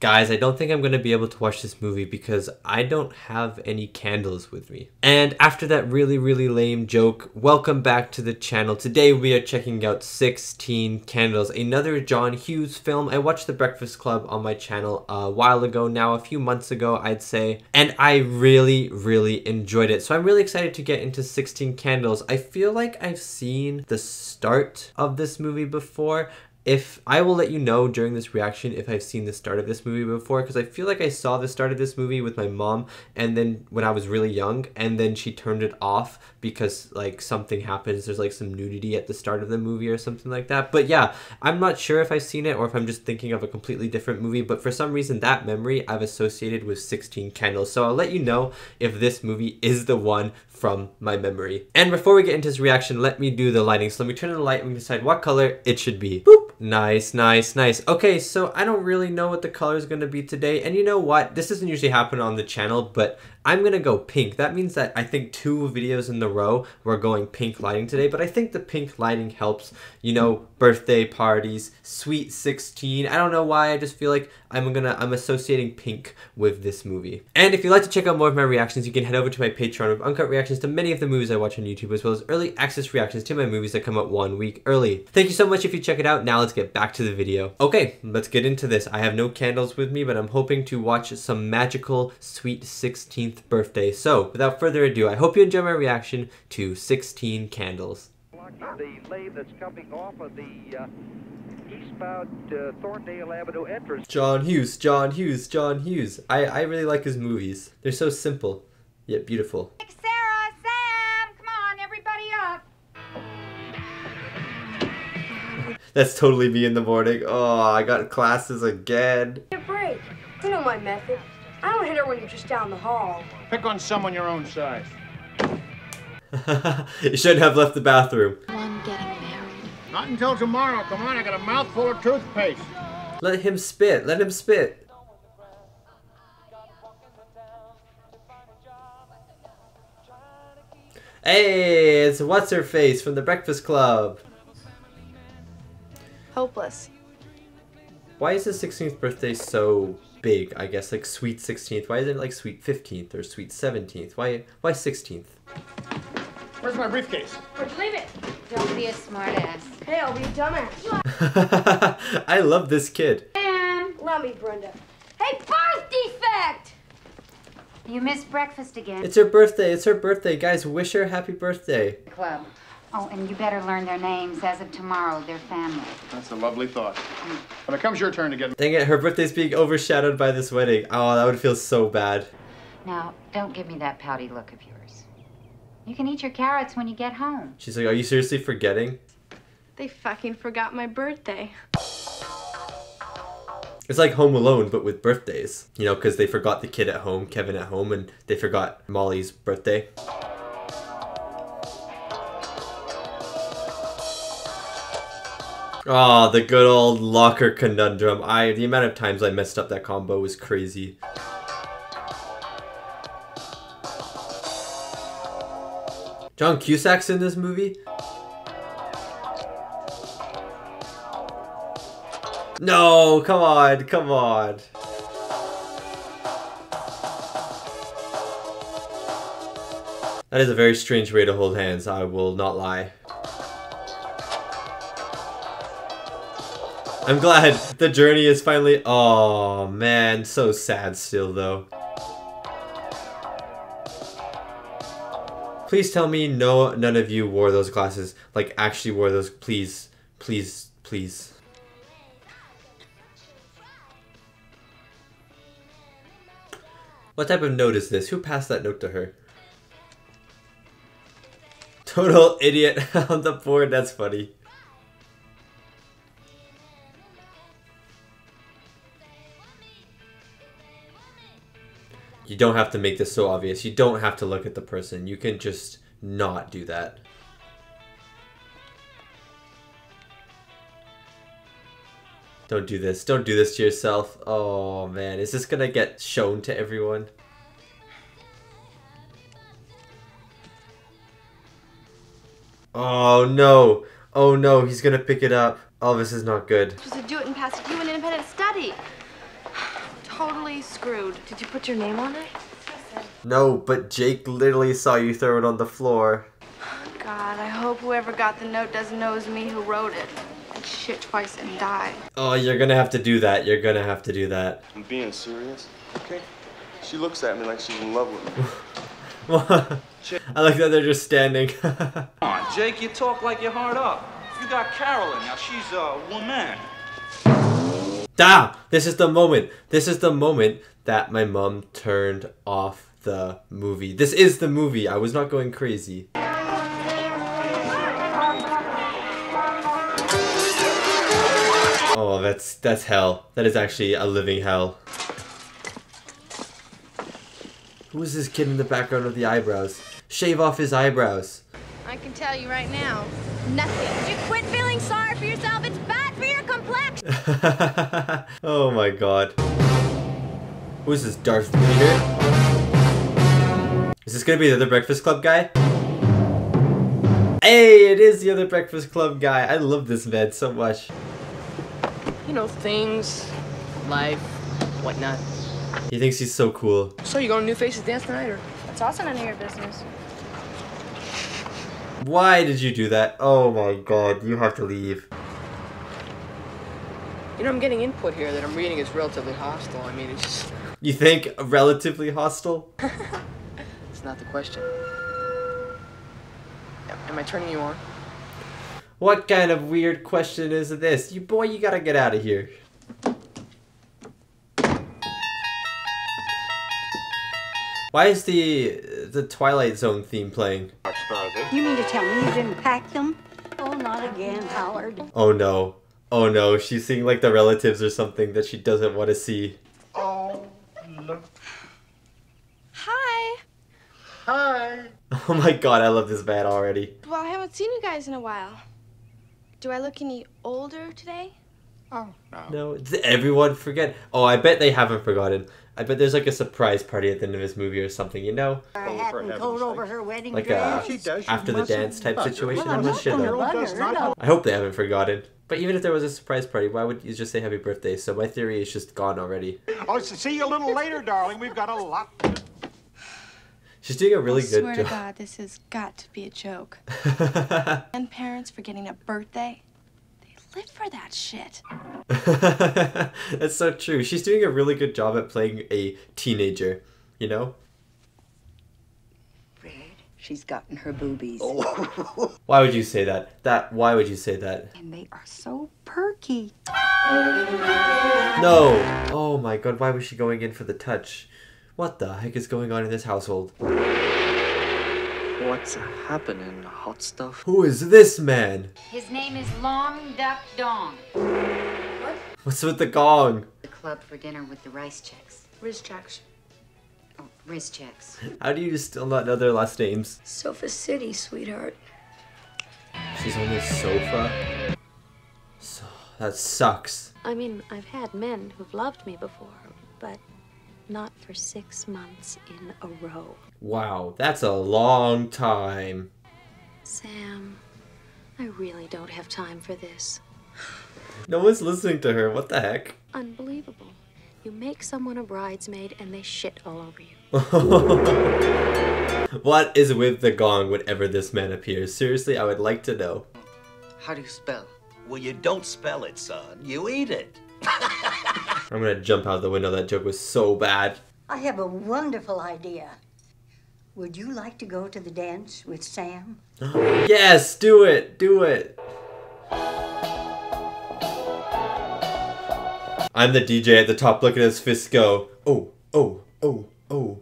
Guys, I don't think I'm gonna be able to watch this movie because I don't have any candles with me. And after that really, really lame joke, welcome back to the channel. Today we are checking out 16 Candles, another John Hughes film. I watched The Breakfast Club on my channel a while ago now, a few months ago I'd say, and I really, really enjoyed it. So I'm really excited to get into 16 Candles. I feel like I've seen the start of this movie before, if I will let you know during this reaction if I've seen the start of this movie before because I feel like I saw the start of this movie with my mom and then when I was really young and then she turned it off because like something happens there's like some nudity at the start of the movie or something like that. But yeah I'm not sure if I've seen it or if I'm just thinking of a completely different movie but for some reason that memory I've associated with 16 candles. So I'll let you know if this movie is the one from my memory. And before we get into this reaction, let me do the lighting. So let me turn on the light and decide what color it should be. Boop! Nice, nice, nice. Okay, so I don't really know what the color is going to be today. And you know what? This doesn't usually happen on the channel, but I'm to go pink. That means that I think two videos in the row we're going pink lighting today, but I think the pink lighting helps, you know, birthday parties, sweet 16. I don't know why, I just feel like I'm gonna, I'm associating pink with this movie. And if you'd like to check out more of my reactions, you can head over to my Patreon with uncut reactions to many of the movies I watch on YouTube, as well as early access reactions to my movies that come out one week early. Thank you so much if you check it out. Now let's get back to the video. Okay, let's get into this. I have no candles with me, but I'm hoping to watch some magical sweet 16th birthday. So, without further ado, I hope you enjoy my reaction to 16 Candles. The lane that's coming off of the uh, eastbound uh, Thorndale Avenue entrance. John Hughes, John Hughes, John Hughes. I, I really like his movies. They're so simple, yet beautiful. Sarah, Sam, come on, everybody up. That's totally me in the morning. Oh, I got classes again. a break. You know my method. I don't hit her when you're just down the hall. Pick on someone your own size. you shouldn't have left the bathroom. One getting married. Not until tomorrow. Come on, I got a mouthful of toothpaste. Let him spit. Let him spit. Hey, it's what's her face from the Breakfast Club. Hopeless. Why is his 16th birthday so big? I guess like sweet 16th. Why isn't it like sweet 15th or sweet 17th? Why why 16th? Where's my briefcase? Where'd you leave it? Don't be a smartass. Hey, I'll be a dumbass. I love this kid. Sam, Love me, Brenda. Hey, birth defect! you missed breakfast again. It's her birthday. It's her birthday. Guys, wish her happy birthday. club. Oh, and you better learn their names as of tomorrow. They're family. That's a lovely thought. Mm. When it comes your turn to get Dang it, her birthday's being overshadowed by this wedding. Oh, that would feel so bad. Now, don't give me that pouty look of yours. You can eat your carrots when you get home. She's like, are you seriously forgetting? They fucking forgot my birthday. It's like Home Alone, but with birthdays. You know, because they forgot the kid at home, Kevin at home, and they forgot Molly's birthday. Oh, the good old locker conundrum. I the amount of times I messed up that combo was crazy. John Cusack's in this movie? No, come on, come on. That is a very strange way to hold hands, I will not lie. I'm glad the journey is finally- Oh man, so sad still though. Please tell me no, none of you wore those glasses. Like actually wore those, please, please, please. What type of note is this? Who passed that note to her? Total idiot on the board, that's funny. Don't have to make this so obvious. You don't have to look at the person. You can just not do that. Don't do this. Don't do this to yourself. Oh man, is this gonna get shown to everyone? Oh no. Oh no, he's gonna pick it up. Oh, this is not good. To do it and pass it to an independent study. Totally screwed. Did you put your name on it? No, but Jake literally saw you throw it on the floor. God, I hope whoever got the note doesn't know it was me who wrote it. I'd shit twice and die. Oh, you're gonna have to do that. You're gonna have to do that. I'm being serious, okay? She looks at me like she's in love with me. I like that they're just standing. Come on, Jake, you talk like you're hard up. You got Carolyn, now she's a woman. Da! This is the moment. This is the moment that my mom turned off the movie. This is the movie. I was not going crazy. Oh, that's that's hell. That is actually a living hell. Who is this kid in the background with the eyebrows? Shave off his eyebrows. I can tell you right now. Nothing. You quit feeling sorry for yourself? It's bad for your complexion. oh my god. Who is this, Darth Vader? Is this gonna be the other Breakfast Club guy? Hey, it is the other Breakfast Club guy. I love this man so much. You know, things, life, whatnot. He thinks he's so cool. So you going to New Faces dance tonight, or? It's also none of your business. Why did you do that? Oh my god, you have to leave. You know, I'm getting input here that I'm reading is relatively hostile. I mean, it's just... You think relatively hostile? it's not the question. Am I turning you on? What kind of weird question is this? You boy, you gotta get out of here. Why is the the Twilight Zone theme playing? You mean to tell me you didn't pack them? Oh, not again, Howard. Oh no. Oh no, she's seeing like the relatives or something that she doesn't want to see. Oh, look. Hi. Hi. Oh my god, I love this man already. Well, I haven't seen you guys in a while. Do I look any older today? Oh, no. No, did everyone forget? Oh, I bet they haven't forgotten. I bet there's like a surprise party at the end of this movie or something, you know? Her hat and over her wedding Like a dress. Uh, after the dance type situation. Well, I'm I'm not not sure though. bug her, no. I hope they haven't forgotten. But even if there was a surprise party, why would you just say happy birthday? So my theory is just gone already. Oh, so see you a little later, darling. We've got a lot. She's doing a really I good swear to job. God, this has got to be a joke. and parents forgetting a birthday, they live for that shit. That's so true. She's doing a really good job at playing a teenager, you know? She's gotten her boobies. Oh. Why would you say that? That why would you say that? And they are so perky. No. Oh my god, why was she going in for the touch? What the heck is going on in this household? What's happening, hot stuff? Who is this man? His name is Long Duck Dong. What? What's with the gong? The club for dinner with the rice checks. Rice checks. Wrist checks. How do you still not know their last names? Sofa City, sweetheart. She's on this sofa. So that sucks. I mean, I've had men who've loved me before, but not for six months in a row. Wow, that's a long time. Sam, I really don't have time for this. No one's listening to her. What the heck? Unbelievable. You make someone a bridesmaid and they shit all over you. what is with the gong whenever this man appears? Seriously, I would like to know. How do you spell? Well, you don't spell it, son. You eat it. I'm gonna jump out the window. That joke was so bad. I have a wonderful idea. Would you like to go to the dance with Sam? yes, do it, do it. I'm the DJ at the top. Look at his fists go. Oh, oh, oh, oh.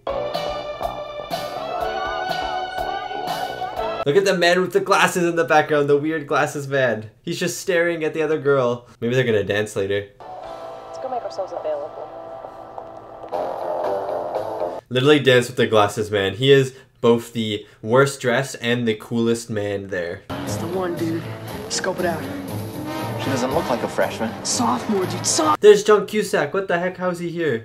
Look at the man with the glasses in the background, the weird glasses man. He's just staring at the other girl. Maybe they're gonna dance later. Let's go make ourselves available. Literally dance with the glasses man. He is both the worst dressed and the coolest man there. It's the one, dude. Scope it out. She doesn't look like a freshman. Sophomore, dude. Sophomore. There's John Cusack. What the heck? How's he here?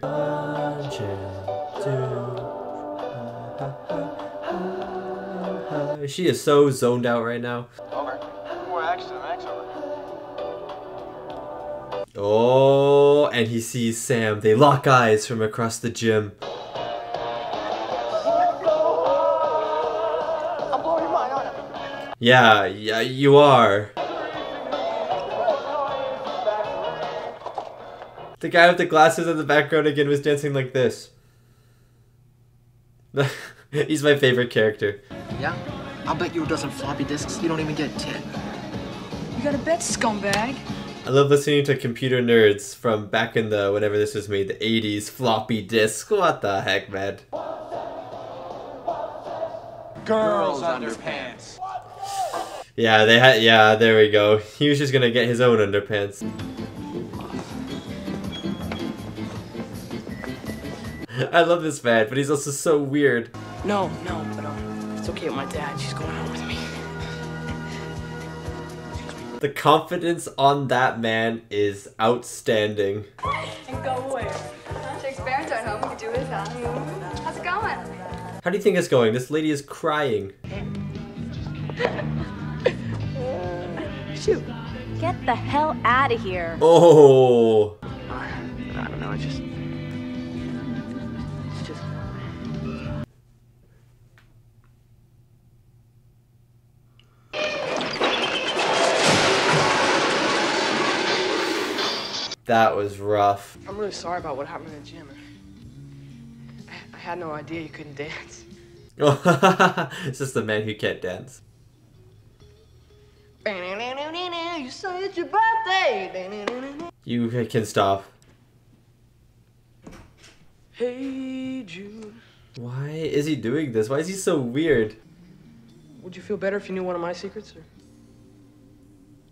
Uh, she is so zoned out right now. Over. More action than X over. Oh, and he sees Sam. They lock eyes from across the gym. Yeah, yeah, you are. The guy with the glasses in the background again was dancing like this. He's my favorite character. Yeah? I'll bet you a dozen floppy disks you don't even get a tip. You got a bet, scumbag. I love listening to computer nerds from back in the whenever this was made, the 80s, floppy disk. What the heck, man? Girls underpants. Yeah, they had. Yeah, there we go. He was just gonna get his own underpants. I love this man, but he's also so weird. No, no, but um, it's okay with my dad. She's going out with me. The confidence on that man is outstanding. And go where? Jake's parents aren't home. We can do his house. How's it going? How do you think it's going? This lady is crying. Shoot. Get the hell out of here. Oh. I don't know, I just... That was rough. I'm really sorry about what happened in the gym. I, I had no idea you couldn't dance. it's just the man who can't dance. You say it's your birthday. You can stop. Hey, Jude. Why is he doing this? Why is he so weird? Would you feel better if you knew one of my secrets? Or...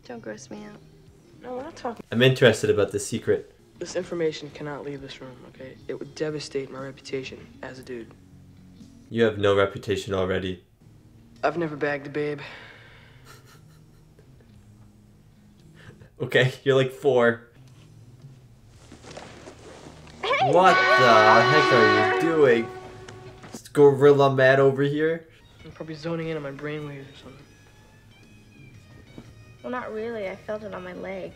Don't gross me out. No, we're not talking. I'm interested about the secret. This information cannot leave this room, okay? It would devastate my reputation as a dude. You have no reputation already. I've never bagged a babe. Okay, you're like four. what the heck are you doing? This gorilla man over here? I'm probably zoning in on my brainwaves or something. Well, not really. I felt it on my leg.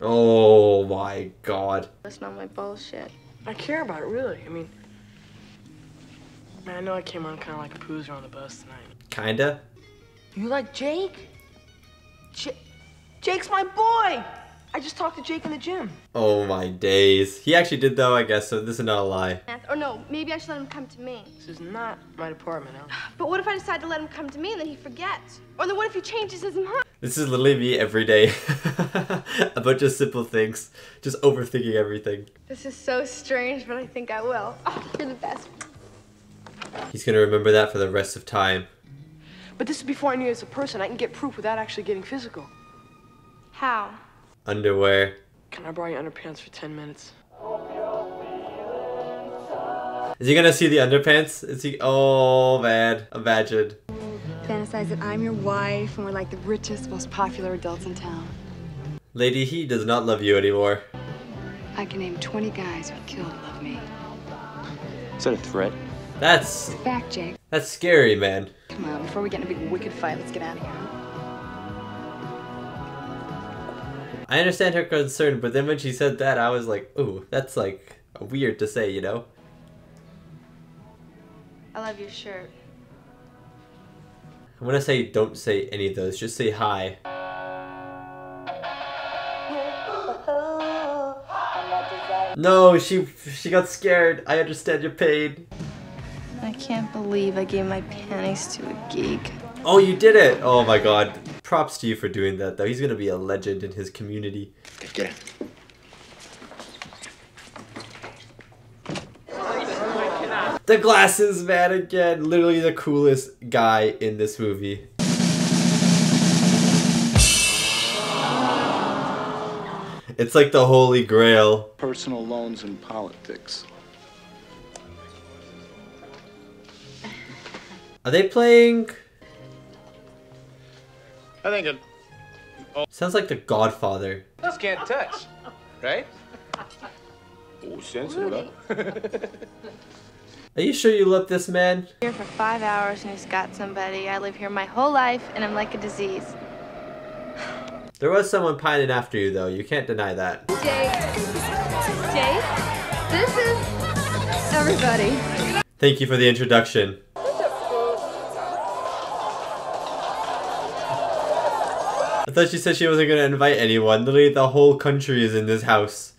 Oh my god. That's not my bullshit. I care about it, really. I mean, man, I know I came on kind of like a poozer on the bus tonight. Kinda? You like Jake? J- Jake's my boy! I just talked to Jake in the gym. Oh my days. He actually did though, I guess, so this is not a lie. Or no, maybe I should let him come to me. This is not my department, Al. But what if I decide to let him come to me and then he forgets? Or then what if he changes his mind? This is literally me every day. a bunch of simple things. Just overthinking everything. This is so strange, but I think I will. Oh, you're the best. He's gonna remember that for the rest of time. But this is before I knew you as a person. I can get proof without actually getting physical. How? Underwear. Can I borrow your underpants for 10 minutes? Is he gonna see the underpants? Is he? Oh man, imagine. Fantasize that I'm your wife and we're like the richest, most popular adults in town. Lady, he does not love you anymore. I can name 20 guys who killed and love me. Is that a threat? That's fact, Jake. that's scary, man. Come on, before we get in a big wicked fight, let's get out of here. I understand her concern, but then when she said that, I was like, ooh, that's like weird to say, you know? I love your shirt. I'm gonna say don't say any of those, just say hi. No, she she got scared. I understand your pain. I can't believe I gave my panties to a geek. Oh, you did it! Oh my god. Props to you for doing that, though. He's gonna be a legend in his community. Get it. The glasses man again. Literally the coolest guy in this movie. It's like the holy grail. Personal loans and politics. Are they playing? I think it. Sounds like The Godfather. Just can't touch, right? Oh, sensitive, Are you sure you love this man? Here for five hours and he's got somebody. I live here my whole life and I'm like a disease. There was someone pining after you, though. You can't deny that. Jake. Jake? This is everybody. Thank you for the introduction. I thought she said she wasn't gonna invite anyone. Literally, the whole country is in this house.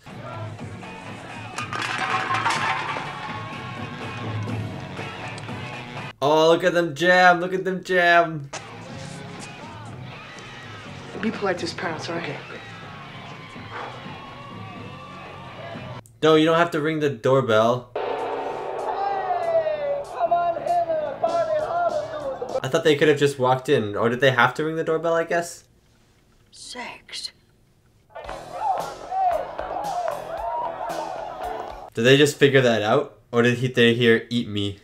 Oh, look at them jam! Look at them jam! Be polite to his parents, all right? No, you don't have to ring the doorbell. I thought they could have just walked in, or did they have to ring the doorbell, I guess? Sex. Did they just figure that out? Or did he, they hear eat me?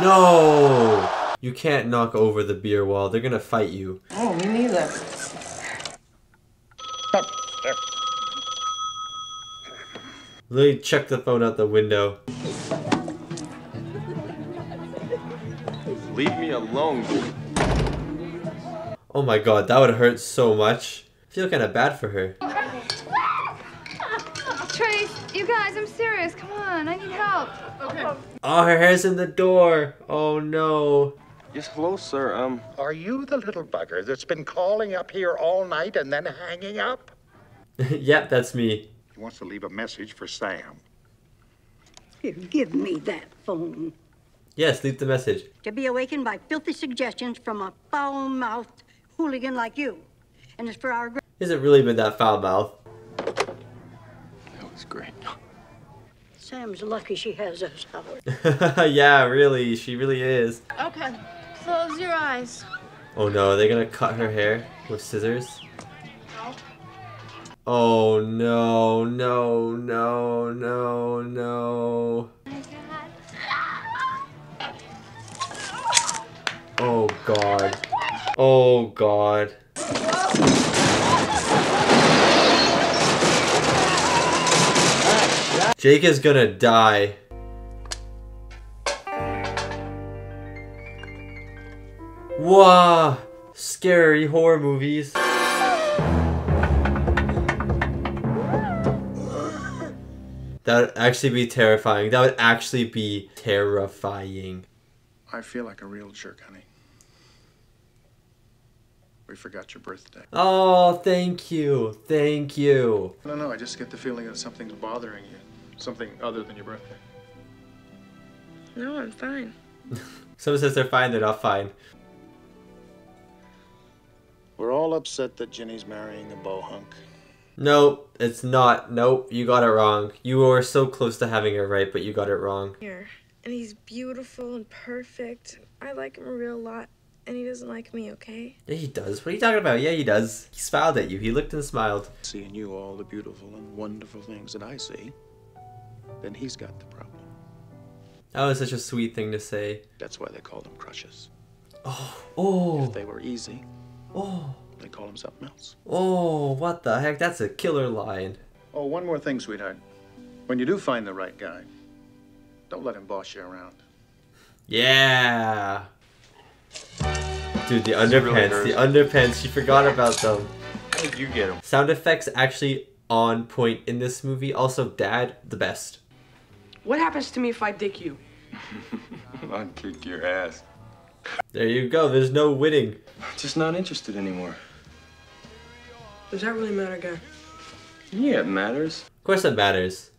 No! You can't knock over the beer wall. They're gonna fight you. Oh, me neither. Literally chuck the phone out the window. Leave me alone. Oh my god, that would hurt so much. I feel kinda bad for her. On, I need help. Okay. Oh, her hair's in the door. Oh no. Yes, hello, sir. Um, Are you the little bugger that's been calling up here all night and then hanging up? yep, that's me. He wants to leave a message for Sam. Here, give me that phone. Yes, leave the message. To be awakened by filthy suggestions from a foul-mouthed hooligan like you. And it's for our... gra- Has it really been that foul mouth? that was great. Sam's lucky she has us, Howard. yeah, really, she really is. Okay, close your eyes. Oh no, are they gonna cut her hair with scissors? Oh no, no, no, no, no. Oh god. Oh god. Jake is gonna die. Wow, scary horror movies. That would actually be terrifying. That would actually be terrifying. I feel like a real jerk, honey. We forgot your birthday. Oh, thank you. Thank you. No, no, I just get the feeling that something's bothering you. Something other than your birthday. No, I'm fine. Someone says they're fine, they're not fine. We're all upset that Ginny's marrying a bohunk. Nope, it's not. Nope, you got it wrong. You were so close to having it right, but you got it wrong. Here. And he's beautiful and perfect. I like him a real lot. And he doesn't like me, okay? Yeah, he does. What are you talking about? Yeah, he does. He smiled at you. He looked and smiled. Seeing you all the beautiful and wonderful things that I see, then he's got the problem. That was such a sweet thing to say. That's why they call them crushes. Oh, oh, If they were easy, oh, they call them something else. oh, what the heck? That's a killer line. Oh, one more thing, sweetheart. When you do find the right guy, don't let him boss you around. Yeah. Dude, the This really underpants, the underpants, she forgot about them. How did you get him? Sound effects actually on point in this movie. Also, dad, the best. What happens to me if I dick you? I'd kick your ass. There you go. There's no winning. Just not interested anymore. Does that really matter, guy? Yeah, it matters. Of course it matters.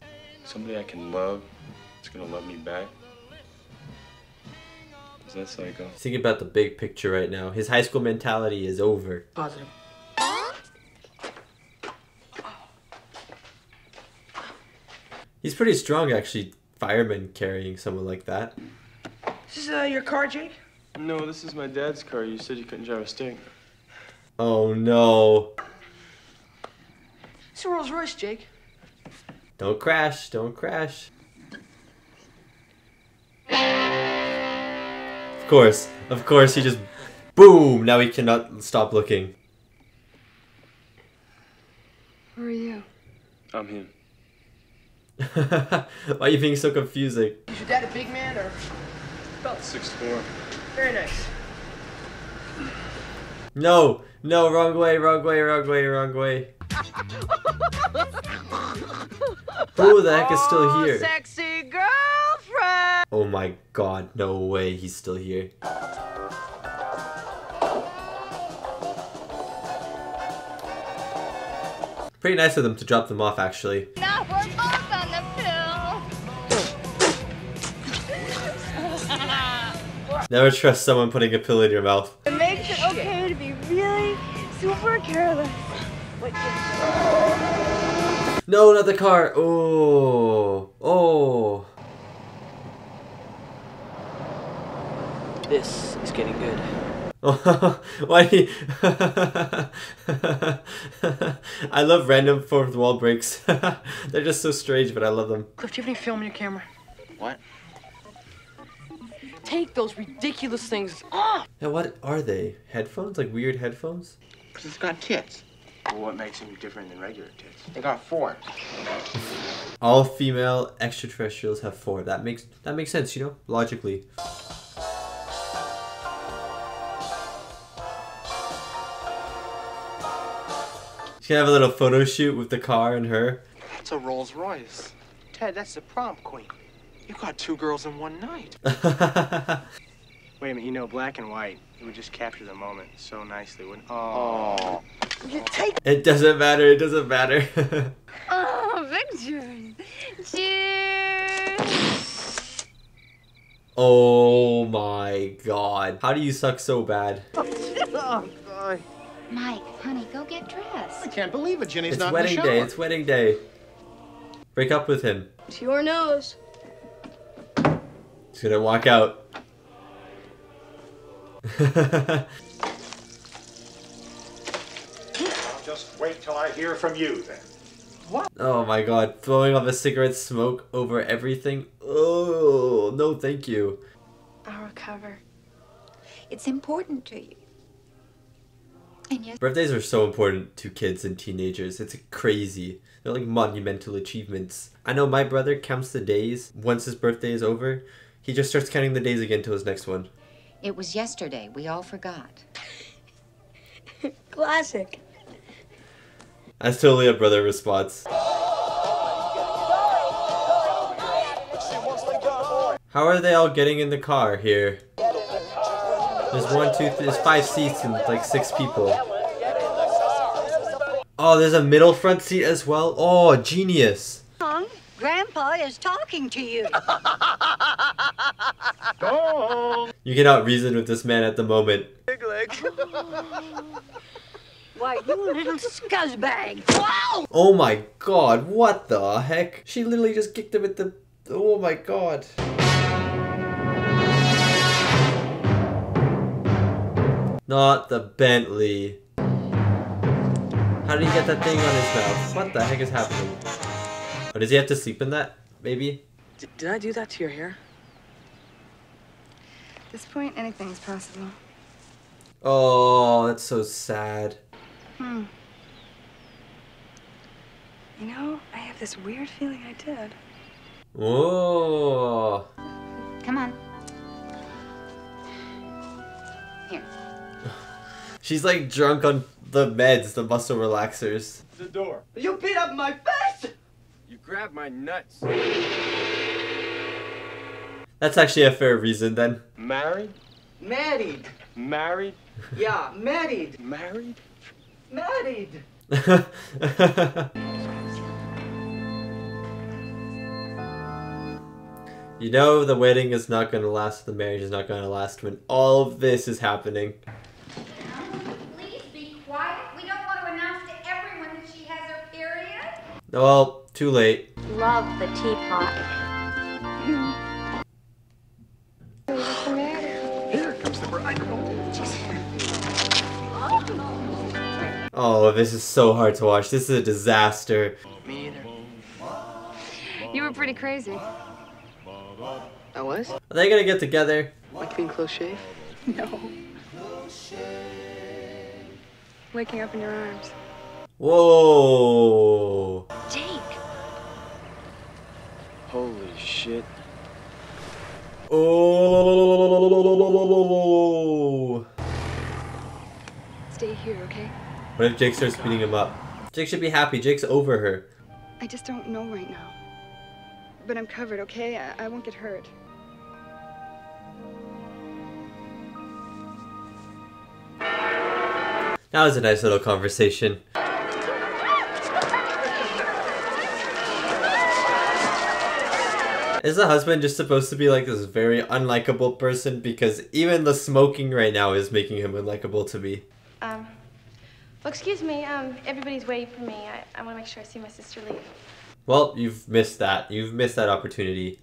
Somebody I can love is gonna love me back. Is that psycho? He's thinking about the big picture right now. His high school mentality is over. Positive. He's pretty strong, actually. Fireman carrying someone like that. Is this uh, your car, Jake? No, this is my dad's car. You said you couldn't drive a stick. Oh no. It's a Rolls Royce, Jake. Don't crash. Don't crash. Of course. Of course, he just. Boom! Now he cannot stop looking. Who are you? I'm him. Why are you being so confusing? Is your dad a big man or? About six four. Very nice. No, no, wrong way, wrong way, wrong way, wrong way. Who the heck is still here? Sexy girlfriend. Oh my god, no way he's still here. Pretty nice of them to drop them off, actually. Now Never trust someone putting a pill in your mouth. It makes it okay to be really super careless. Wait, No, not the car. Oh, oh. This is getting good. Why? do I love random fourth wall breaks. They're just so strange, but I love them. Cliff, do you have any film in your camera? What? Take those ridiculous things off. Now, what are they? Headphones? Like weird headphones? Because it's got tits. Well, what makes them different than regular tits? They got four. All female extraterrestrials have four. That makes that makes sense, you know, logically. She gonna have a little photo shoot with the car and her. That's a Rolls Royce. Ted, that's the prom queen. You got two girls in one night. Wait a minute, you know, black and white, it would just capture the moment so nicely, wouldn't Oh. You take It doesn't matter. It doesn't matter. Oh, pictures. Cheers. oh my god. How do you suck so bad? oh, God. Mike, honey, go get dressed. I can't believe it, Ginny's It's not in the shower. day. It's wedding day. Break up with him. It's your nose. He's gonna walk out. I'll just wait till I hear from you then. What? oh my god. Throwing off a cigarette smoke over everything. Oh, no thank you. I'll recover. It's important to you. And yes, Birthdays are so important to kids and teenagers. It's crazy. They're like monumental achievements. I know my brother counts the days. Once his birthday is over, he just starts counting the days again till his next one. it was yesterday. We all forgot. Classic. That's totally a brother response. How are they all getting in the car here? There's one, two, three, there's five seats and like six people. Oh, there's a middle front seat as well. Oh, genius. Grandpa is talking to you. You cannot reason with this man at the moment. Why, you little scuzzbag. Wow! Oh my god, what the heck? She literally just kicked him with the. Oh my god. Not the Bentley. How did he get that thing on his mouth? What the heck is happening? Oh, does he have to sleep in that? Maybe? D- did I do that to your hair? At this point, anything's possible. Oh, that's so sad. Hmm. You know, I have this weird feeling I did. Whoa. Come on. Here. She's like drunk on the meds, the muscle relaxers. The door. You beat up my face! You grabbed my nuts. That's actually a fair reason then. Married? Married. Married? Yeah, married. Married? Married. you know the wedding is not going to last, the marriage is not going to last when all of this is happening. Please be quiet. We don't want to announce to everyone that she has her period. Well, too late. Love the teapot. Oh, this is so hard to watch. This is a disaster. Me either. You were pretty crazy. I was? Are they going to get together? Like being close shave? No. Waking up in your arms. Whoa. Jake. Holy shit. Oh. stay here, okay? What if Jake starts beating him up? Jake should be happy. Jake's over her. I just don't know right now. But I'm covered, okay? I, I won't get hurt. That was a nice little conversation. Is the husband just supposed to be like this very unlikable person? Because even the smoking right now is making him unlikable to me. Um, well, excuse me. Um, everybody's waiting for me. I, I want to make sure I see my sister leave. Well, you've missed that. You've missed that opportunity.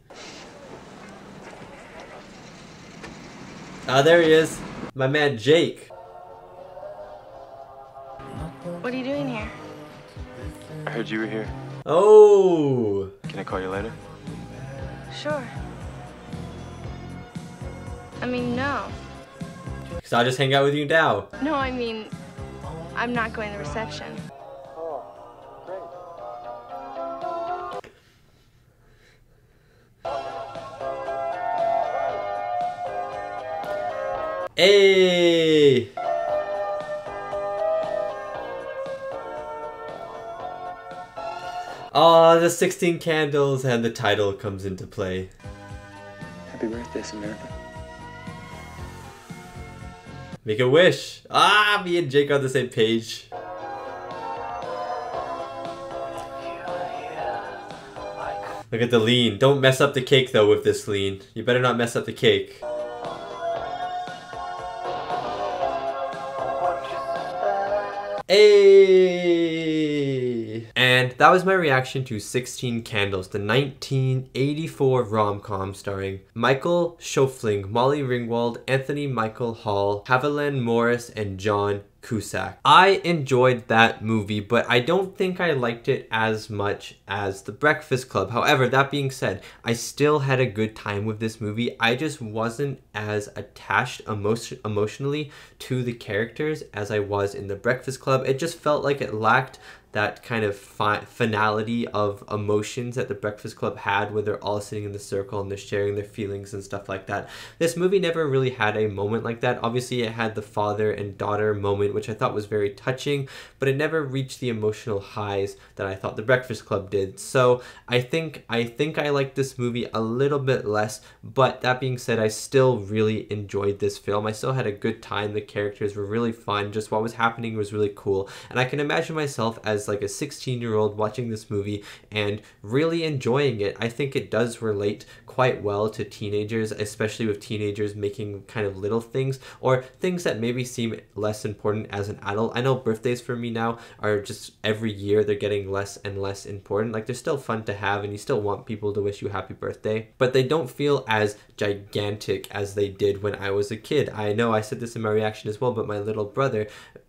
Ah, there he is. My man Jake. What are you doing here? I heard you were here. Oh. Can I call you later? Sure. I mean, no. Because I'll just hang out with you now. No, I mean, I'm not going to the reception. Hey! Oh, the 16 candles and the title comes into play. Happy birthday, Samantha. Make a wish. Ah, me and Jake are on the same page. Look at the lean. Don't mess up the cake though with this lean. You better not mess up the cake. Hey! That was my reaction to 16 Candles, the 1984 rom-com starring Michael Schoeffling, Molly Ringwald, Anthony Michael Hall, Haviland Morris, and John Cusack. I enjoyed that movie, but I don't think I liked it as much as The Breakfast Club. However, that being said, I still had a good time with this movie. I just wasn't as attached emotion emotionally to the characters as I was in The Breakfast Club. It just felt like it lacked that kind of fi- finality of emotions that the Breakfast Club had when they're all sitting in the circle and they're sharing their feelings and stuff like that. This movie never really had a moment like that. Obviously, it had the father and daughter moment, which I thought was very touching, but it never reached the emotional highs that I thought the Breakfast Club did. So I think I think I like this movie a little bit less, but that being said, I still really enjoyed this film. I still had a good time. The characters were really fun. Just what was happening was really cool, and I can imagine myself as like a 16 year old watching this movie and really enjoying it. I think it does relate quite well to teenagers, especially with teenagers making kind of little things or things that maybe seem less important as an adult. I know birthdays for me now are just every year they're getting less and less important. Like they're still fun to have and you still want people to wish you happy birthday, but they don't feel as gigantic as they did when I was a kid. I know I said this in my reaction as well, but my little brother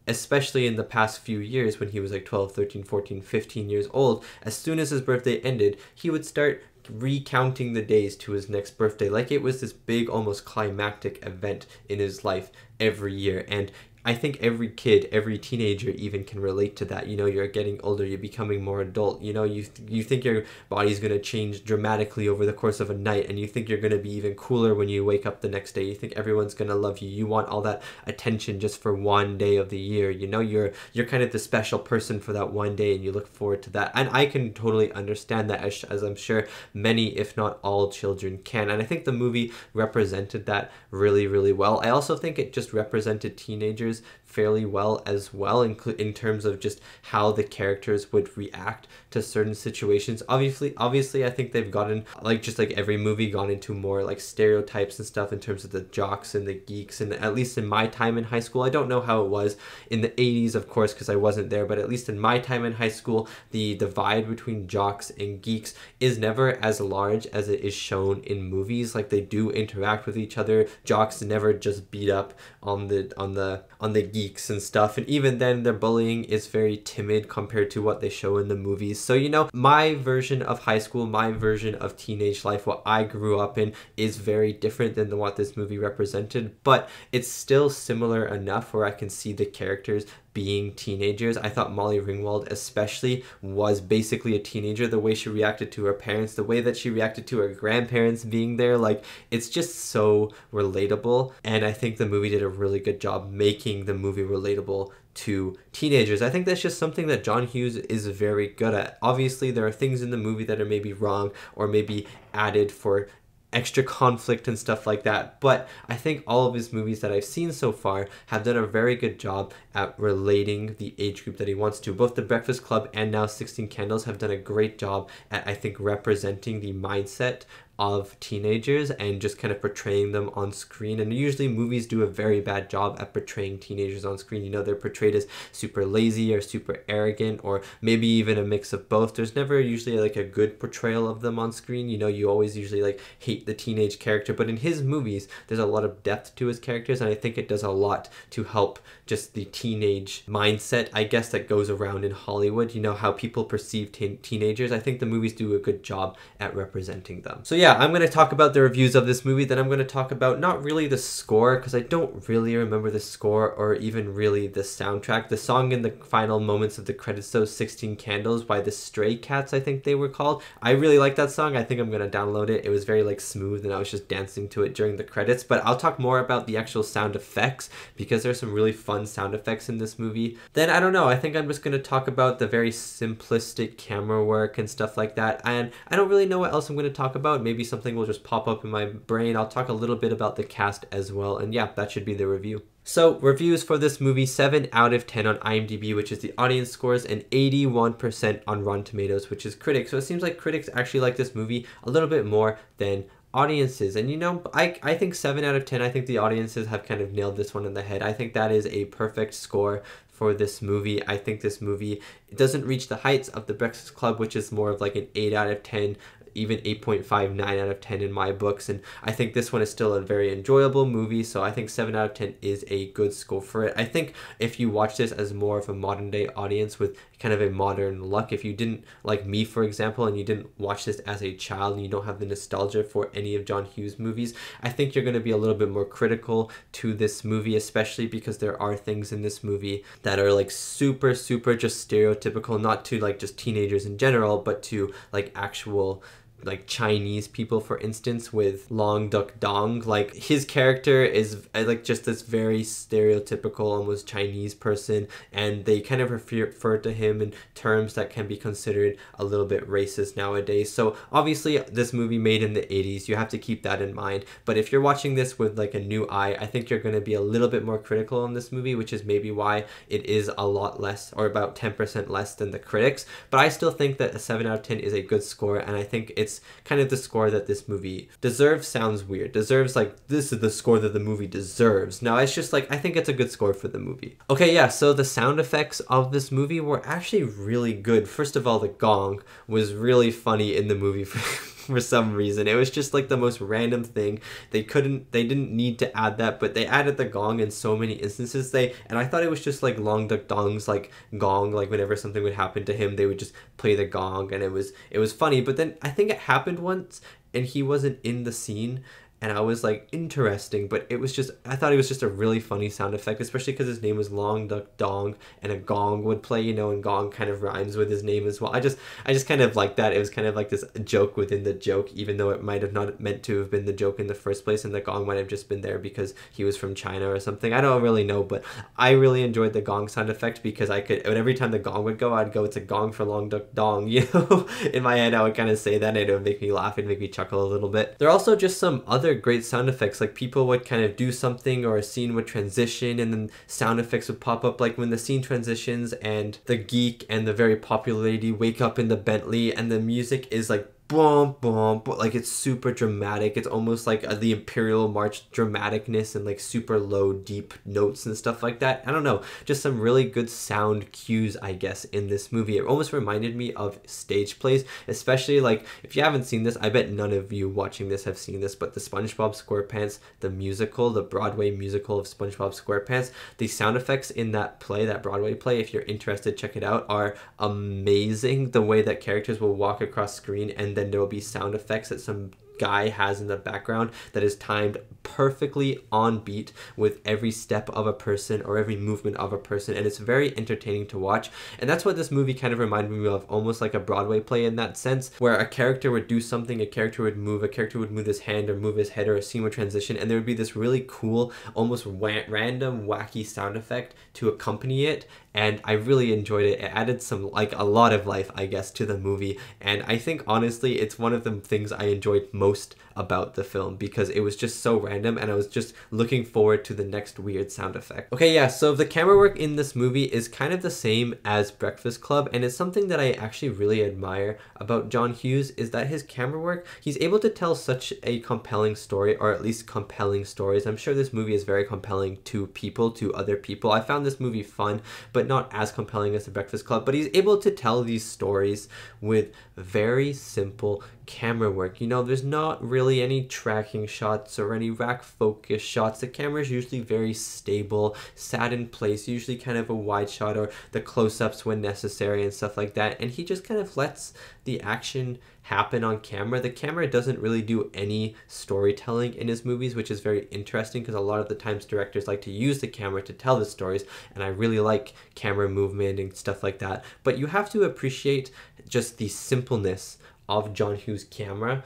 especially in the past few years when he was like 12, 13, 14, 15 years old, as soon as his birthday ended, he would start recounting the days to his next birthday like it was this big almost climactic event in his life every year and I think every kid, every teenager even can relate to that. You know, you're getting older, you're becoming more adult. You know, you th- you think your body's going to change dramatically over the course of a night and you think you're going to be even cooler when you wake up the next day. You think everyone's going to love you. You want all that attention just for one day of the year. You know, you're you're kind of the special person for that one day and you look forward to that. And I can totally understand that as, as I'm sure many if not all children can. And I think the movie represented that really really well. I also think it just represented teenagers is fairly well as well in, in terms of just how the characters would react to certain situations. Obviously obviously i think they've gotten like just like every movie gone into more like stereotypes and stuff in terms of the jocks and the geeks and at least in my time in high school i don't know how it was in the 80s of course because i wasn't there but at least in my time in high school the divide between jocks and geeks is never as large as it is shown in movies. Like they do interact with each other. Jocks never just beat up on the on the on the geeks and stuff and even then their bullying is very timid compared to what they show in the movies. So you know my version of high school my version of teenage life what i grew up in is very different than the, what this movie represented but it's still similar enough where i can see the characters being teenagers. I thought Molly Ringwald, especially, was basically a teenager. The way she reacted to her parents, the way that she reacted to her grandparents being there, like, it's just so relatable. And I think the movie did a really good job making the movie relatable to teenagers. I think that's just something that John Hughes is very good at. Obviously, there are things in the movie that are maybe wrong or maybe added for extra conflict and stuff like that. But I think all of his movies that I've seen so far have done a very good job at relating the age group that he wants to. Both The Breakfast Club and now 16 Candles have done a great job at, I think, representing the mindset of teenagers and just kind of portraying them on screen. And usually movies do a very bad job at portraying teenagers on screen. You know, they're portrayed as super lazy or super arrogant or maybe even a mix of both. There's never usually like a good portrayal of them on screen. You know, you always usually like hate the teenage character, but in his movies, there's a lot of depth to his characters and I think it does a lot to help just the teenage mindset, I guess, that goes around in Hollywood. You know, how people perceive teen- teenagers. I think the movies do a good job at representing them. So yeah, I'm going to talk about the reviews of this movie. Then I'm going to talk about not really the score, because I don't really remember the score or even really the soundtrack. The song in the final moments of the credits, those 16 Candles by the Stray Cats, I think they were called. I really like that song. I think I'm going to download it. It was very like smooth and I was just dancing to it during the credits. But I'll talk more about the actual sound effects because there's some really fun sound effects in this movie. Then I don't know, I think I'm just gonna talk about the very simplistic camera work and stuff like that. And I don't really know what else I'm gonna talk about. Maybe something will just pop up in my brain. I'll talk a little bit about the cast as well. And yeah, that should be the review. So, reviews for this movie 7 out of 10 on IMDb, which is the audience scores, and 81% on Rotten Tomatoes, which is critics. So, it seems like critics actually like this movie a little bit more than audiences. And you know, I, I think 7 out of 10, I think the audiences have kind of nailed this one in the head. I think that is a perfect score for this movie. I think this movie doesn't reach the heights of The Breakfast Club, which is more of like an 8 out of 10 even 8.59 out of 10 in my books and I think this one is still a very enjoyable movie so I think 7 out of 10 is a good score for it. I think if you watch this as more of a modern day audience with kind of a modern look if you didn't like me for example and you didn't watch this as a child and you don't have the nostalgia for any of John Hughes movies I think you're going to be a little bit more critical to this movie especially because there are things in this movie that are like super super just stereotypical not to like just teenagers in general but to like actual like Chinese people, for instance, with Long Duk Dong. Like his character is uh, like just this very stereotypical, almost Chinese person, and they kind of refer, refer to him in terms that can be considered a little bit racist nowadays. So obviously, this movie made in the 80s, you have to keep that in mind. But if you're watching this with like a new eye, I think you're going to be a little bit more critical on this movie, which is maybe why it is a lot less or about 10% less than the critics. But I still think that a 7 out of 10 is a good score, and I think it's it's kind of the score that this movie deserves sounds weird. Deserves like this is the score that the movie deserves. Now it's just like I think it's a good score for the movie. Okay, yeah, so the sound effects of this movie were actually really good. First of all, the gong was really funny in the movie for some reason. It was just like the most random thing. They couldn't they didn't need to add that, but they added the gong in so many instances. They and I thought it was just like Long Duk Dong's like gong, like whenever something would happen to him, they would just play the gong and it was it was funny. But then I think it happened once and he wasn't in the scene and I was like interesting, but it was just I thought it was just a really funny sound effect, especially because his name was Long Duk Dong, and a gong would play, you know, and gong kind of rhymes with his name as well. I just I just kind of like that. It was kind of like this joke within the joke, even though it might have not meant to have been the joke in the first place, and the gong might have just been there because he was from China or something. I don't really know, but I really enjoyed the gong sound effect because I could every time the gong would go, I'd go, "It's a gong for Long Duk Dong," you know. in my head, I would kind of say that, and it would make me laugh and make me chuckle a little bit. There are also just some other great sound effects like people would kind of do something or a scene would transition and then sound effects would pop up like when the scene transitions and the geek and the very popular lady wake up in the bentley and the music is like boom, boom, boom, like it's super dramatic. It's almost like uh, the Imperial March dramaticness and like super low, deep notes and stuff like that. I don't know, just some really good sound cues, I guess, in this movie. It almost reminded me of stage plays, especially like if you haven't seen this, I bet none of you watching this have seen this, but the SpongeBob SquarePants, the musical, the Broadway musical of SpongeBob SquarePants, the sound effects in that play, that Broadway play, if you're interested, check it out, are amazing. The way that characters will walk across screen and then there will be sound effects that some guy has in the background that is timed perfectly on beat with every step of a person or every movement of a person and it's very entertaining to watch. And that's what this movie kind of reminded me of almost like a broadway play in that sense where a character would do something a character would move a character would move his hand or move his head or a scene would transition and there would be this really cool almost wa- random wacky sound effect to accompany it and I really enjoyed it. It added some like a lot of life, I guess, to the movie, and I think honestly, it's one of the things I enjoyed most about the film because it was just so random and I was just looking forward to the next weird sound effect. Okay, yeah, so the camera work in this movie is kind of the same as Breakfast Club and it's something that I actually really admire about John Hughes is that his camera work, he's able to tell such a compelling story or at least compelling stories. I'm sure this movie is very compelling to people, to other people. I found this movie fun, but not as compelling as The Breakfast Club, but he's able to tell these stories with very simple camera work. You know, there's not really any tracking shots or any rack focus shots. The camera is usually very stable, sat in place, usually kind of a wide shot or the close-ups when necessary and stuff like that. And he just kind of lets the action happen on camera. The camera doesn't really do any storytelling in his movies, which is very interesting because a lot of the times directors like to use the camera to tell the stories, and I really like camera movement and stuff like that. But you have to appreciate just the simpleness of John Hughes' camera,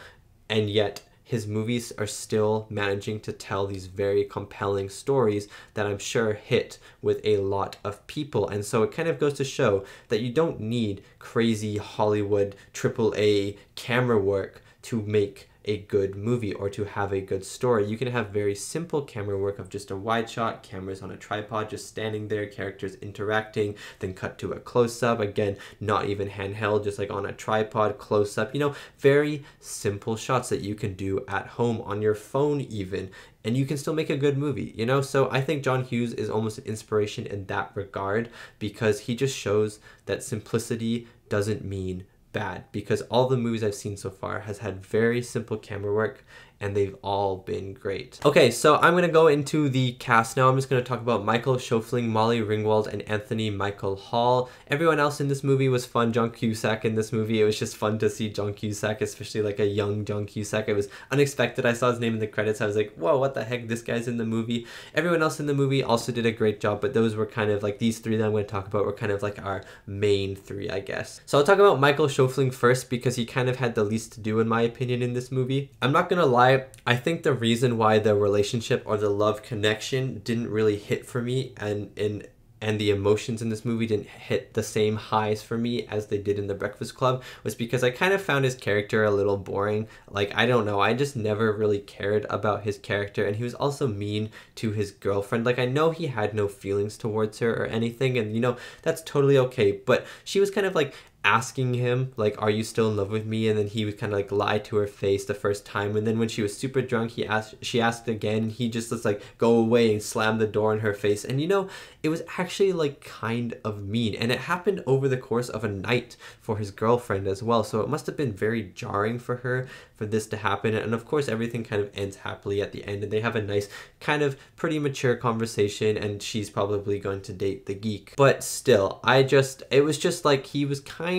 and yet his movies are still managing to tell these very compelling stories that I'm sure hit with a lot of people. And so it kind of goes to show that you don't need crazy Hollywood AAA camera work to make a good movie or to have a good story. You can have very simple camera work of just a wide shot, cameras on a tripod, just standing there, characters interacting, then cut to a close up. Again, not even handheld, just like on a tripod, close up. You know, very simple shots that you can do at home on your phone, even. And you can still make a good movie, you know? So I think John Hughes is almost an inspiration in that regard because he just shows that simplicity doesn't mean bad because all the movies I've seen so far has had very simple camera work and they've all been great. Okay, so I'm gonna go into the cast now. I'm just gonna talk about Michael Schoeffling, Molly Ringwald, and Anthony Michael Hall. Everyone else in this movie was fun. John Cusack in this movie, it was just fun to see John Cusack, especially like a young John Cusack. It was unexpected. I saw his name in the credits. I was like, whoa, what the heck? This guy's in the movie. Everyone else in the movie also did a great job, but those were kind of like these three that I'm gonna talk about were kind of like our main three, I guess. So I'll talk about Michael Schoeffling first because he kind of had the least to do in my opinion in this movie. I'm not gonna lie, I I think the reason why the relationship or the love connection didn't really hit for me and in and the emotions in this movie didn't hit the same highs for me as they did in The Breakfast Club was because I kind of found his character a little boring. Like, I don't know, I just never really cared about his character, and he was also mean to his girlfriend. Like, I know he had no feelings towards her or anything, and you know, that's totally okay, but she was kind of like asking him like are you still in love with me? And then he would kind of like lie to her face the first time. And then when she was super drunk he asked she asked again he just was like go away and slam the door in her face. And you know it was actually like kind of mean. And it happened over the course of a night for his girlfriend as well. So it must have been very jarring for her for this to happen. And of course everything kind of ends happily at the end. And they have a nice kind of pretty mature conversation. And she's probably going to date the geek. But still i just it was just like he was kind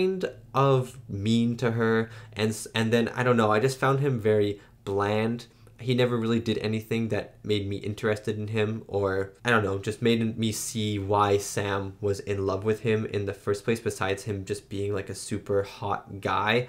of mean to her and and then i don't know i just found him very bland he never really did anything that made me interested in him or I don't know, just made me see why Sam was in love with him in the first place besides him just being like a super hot guy.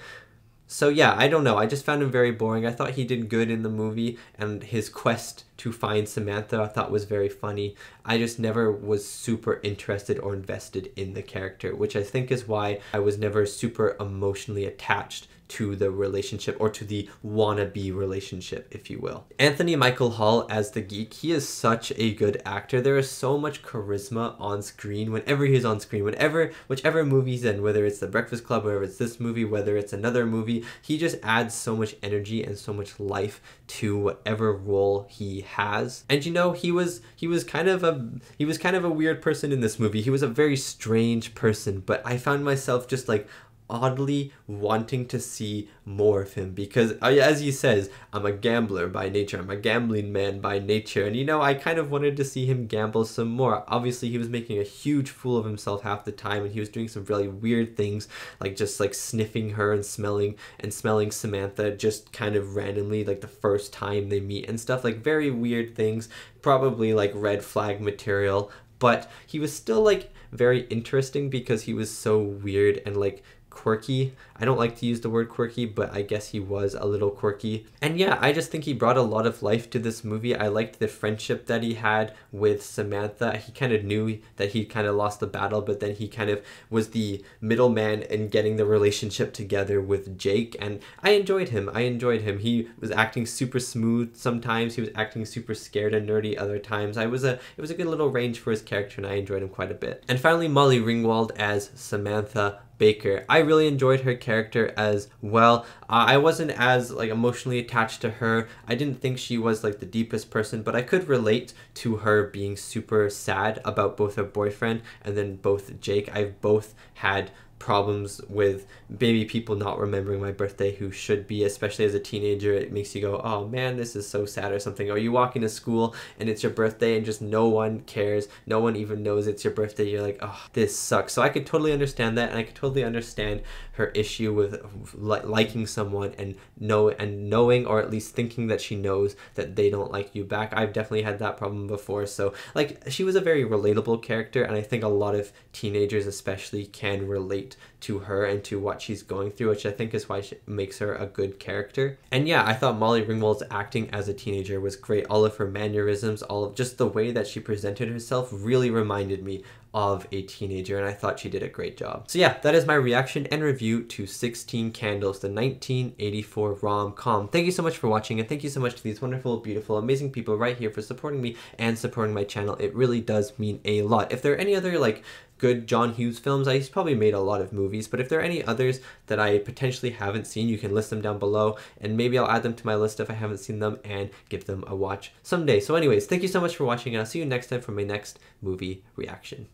So yeah, I don't know. I just found him very boring. I thought he did good in the movie and his quest to find Samantha I thought was very funny. I just never was super interested or invested in the character, which I think is why I was never super emotionally attached to the relationship or to the wannabe relationship, if you will. Anthony Michael Hall as the geek, he is such a good actor. There is so much charisma on screen whenever he's on screen, whenever, whichever movie he's in, whether it's The Breakfast Club, whether it's this movie, whether it's another movie, he just adds so much energy and so much life to whatever role he has. And you know, he was he was kind of a he was kind of a weird person in this movie. He was a very strange person, but I found myself just like oddly wanting to see more of him because uh, as he says i'm a gambler by nature. I'm a gambling man by nature. And you know i kind of wanted to see him gamble some more. Obviously he was making a huge fool of himself half the time and he was doing some really weird things like just like sniffing her and smelling and smelling samantha just kind of randomly like the first time they meet and stuff like very weird things probably like red flag material. But he was still like very interesting because he was so weird and like quirky. I don't like to use the word quirky, but I guess he was a little quirky. And yeah, I just think he brought a lot of life to this movie. I liked the friendship that he had with Samantha. He kind of knew that he kind of lost the battle, but then he kind of was the middleman in getting the relationship together with Jake. And I enjoyed him. I enjoyed him. He was acting super smooth sometimes. He was acting super scared and nerdy other times. I was a it was a good little range for his character and I enjoyed him quite a bit. And finally Molly Ringwald as Samantha Baker. I really enjoyed her character as well. I wasn't as like emotionally attached to her. I didn't think she was like the deepest person, but I could relate to her being super sad about both her boyfriend and then both Jake. I've both had problems with maybe people not remembering my birthday who should be, especially as a teenager. It makes you go, oh man, this is so sad or something. Or you walk into school and it's your birthday and just no one cares. No one even knows it's your birthday. You're like, oh, this sucks. So I could totally understand that. And I could totally understand her issue with li- liking someone and know and knowing or at least thinking that she knows that they don't like you back. I've definitely had that problem before. So like she was a very relatable character and I think a lot of teenagers especially can relate to her and to what she's going through, which I think is why she makes her a good character. And yeah, I thought Molly Ringwald's acting as a teenager was great. All of her mannerisms, all of just the way that she presented herself really reminded me of a teenager and I thought she did a great job. So yeah, that is my reaction and review to 16 Candles, the 1984 rom-com. Thank you so much for watching and thank you so much to these wonderful, beautiful, amazing people right here for supporting me and supporting my channel. It really does mean a lot. If there are any other like good John Hughes films. I probably made a lot of movies, but if there are any others that I potentially haven't seen, you can list them down below, and maybe I'll add them to my list if I haven't seen them and give them a watch someday. So anyways, thank you so much for watching, and I'll see you next time for my next movie reaction.